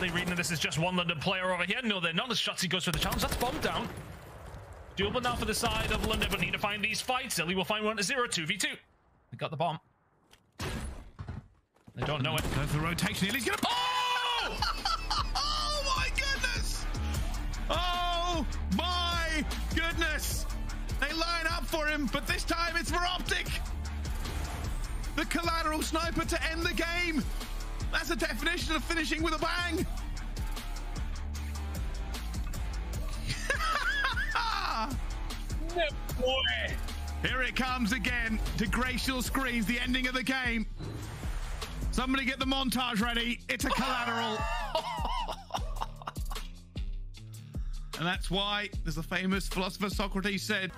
they reading this is just one London player over here? No, they're not. As Shotzzy goes for the challenge. That's bomb down. Doable now for the side of London, but need to find these fights. iLLeY will find one at 0, 2v2. They got the bomb. They don't know it. Go for the rotation. He's gonna. Oh! oh my goodness! Oh my goodness! They line up for him, but this time it's for OpTic. The collateral sniper to end the game. The definition of finishing with a bang. Here it comes again your screens, the ending of the game. Somebody get the montage ready. It's a collateral. and that's why, as the famous philosopher Socrates said,